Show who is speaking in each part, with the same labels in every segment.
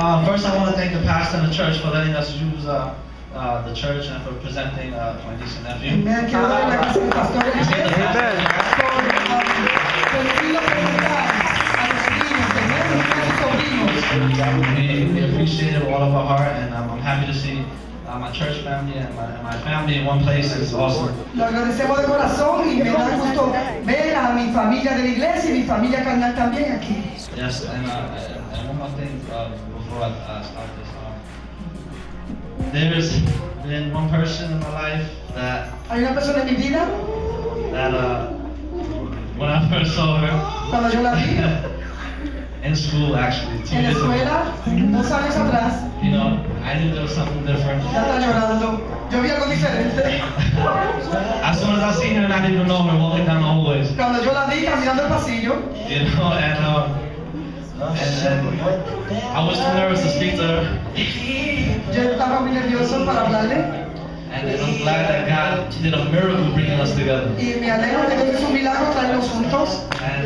Speaker 1: Uh, first, I want to thank the pastor and the church for letting us use uh, uh, the church and for presenting uh, my niece and nephew.
Speaker 2: Me
Speaker 1: family and my, and my family in one place. It's awesome.
Speaker 2: Lo agradecemos de corazón y me da gusto ver a mi familia de la iglesia y mi familia carnal también aquí.
Speaker 1: Yes, and, uh, and one more thing uh, before I uh, start this. Um, there's been one person in my life that
Speaker 2: Hay una persona en mi vida,
Speaker 1: that uh, when I first saw her
Speaker 2: cuando yo la vi
Speaker 1: in school, actually,
Speaker 2: en la escuela, dos años atrás,
Speaker 1: you know, I knew there was something different.
Speaker 2: ya está llorando. Yo vi algo diferente.
Speaker 1: As soon as I seen her, and I didn't know her walking down the hallways,
Speaker 2: Cuando yo la vi caminando el pasillo,
Speaker 1: you know, and um, and, and I was too nervous to speak to her,
Speaker 2: yo estaba muy nervioso para hablarle
Speaker 1: and I'm glad that God did a miracle bringing us together.
Speaker 2: y me alegro que Dios hizo un milagro traernos juntos.
Speaker 1: And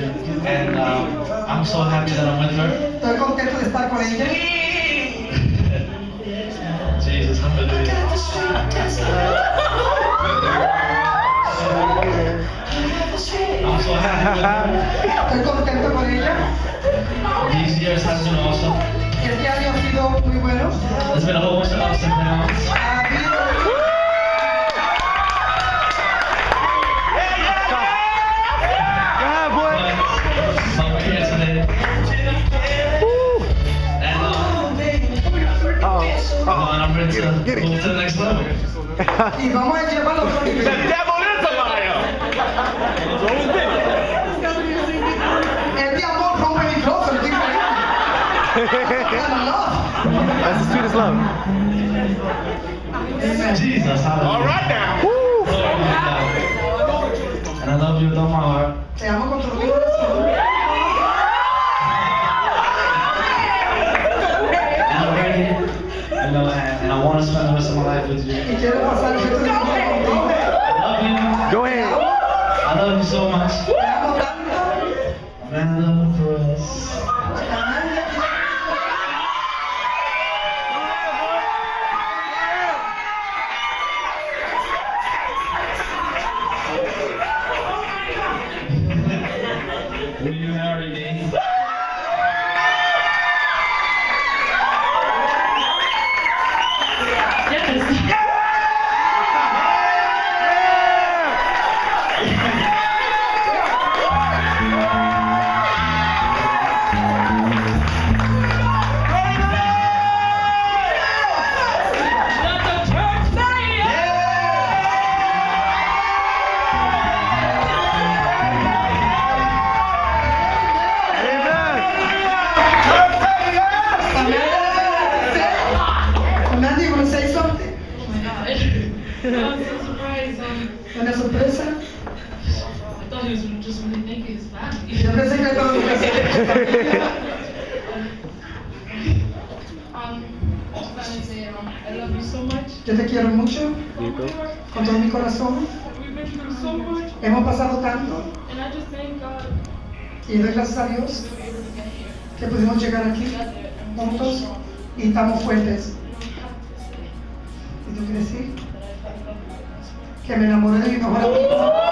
Speaker 1: I'm so happy that I'm with her.
Speaker 2: Estoy contento de estar con ella.
Speaker 1: Jesus, hallelujah. I'm so happy.
Speaker 2: Estoy contento con ella.
Speaker 1: These years have been awesome.
Speaker 2: Este año ha sido muy bueno.
Speaker 1: There's been a whole bunch of ups and downs.
Speaker 3: Get it, get it.
Speaker 1: move to the next level.
Speaker 2: y vamos a llevarlo a otro
Speaker 3: The
Speaker 2: nivel.
Speaker 3: devil is a liar. It's always been.
Speaker 2: El de amor rompe micrófono, es diferente. I love.
Speaker 3: That's the sweetest love.
Speaker 1: Jesus, hallelujah.
Speaker 3: All right now.
Speaker 1: Glory be to God. And I love you with all my heart.
Speaker 2: Te amo con todo mi corazón.
Speaker 1: Rest of my life with you.
Speaker 2: Y quiero pasar el resto de mi vida contigo.
Speaker 1: I love you.
Speaker 3: Go ahead.
Speaker 1: I love you so much.
Speaker 2: Te amo tanto.
Speaker 1: Man, love for us. You
Speaker 2: want to say something?
Speaker 4: I was so surprised. Um,
Speaker 2: Una sorpresa.
Speaker 4: I thought he was just really his family.
Speaker 2: Yo pensé que todo lo que hacía.
Speaker 4: Just wanted to say, I love you so much.
Speaker 2: Yo te quiero mucho, con todo mi corazón.
Speaker 4: We've been through so much,
Speaker 2: Hemos pasado tanto
Speaker 4: and I just thank God
Speaker 2: y doy gracias a Dios que pudimos llegar aquí juntos y estamos fuertes.
Speaker 4: You don't have to say
Speaker 2: ¿Y tú quieres decir?
Speaker 4: that I fell in love with you.
Speaker 2: Que me enamoré de mi mejor amigo.